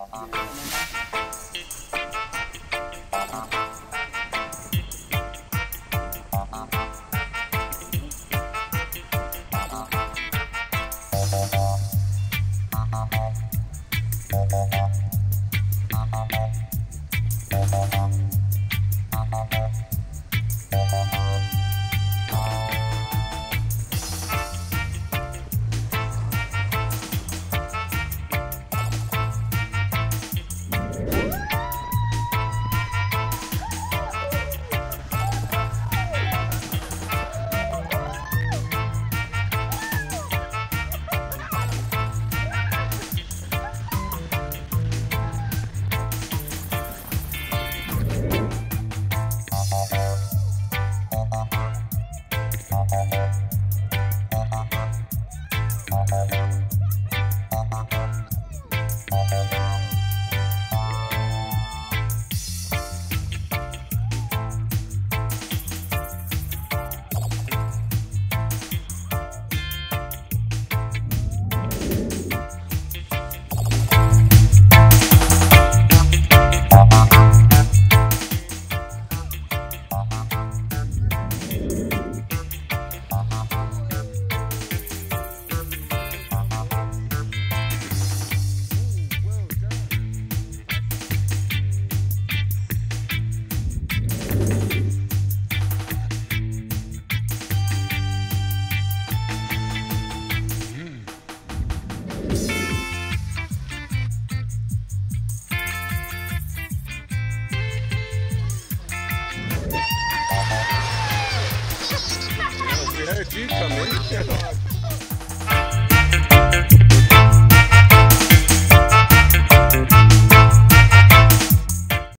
Uh-huh. Artisticamente.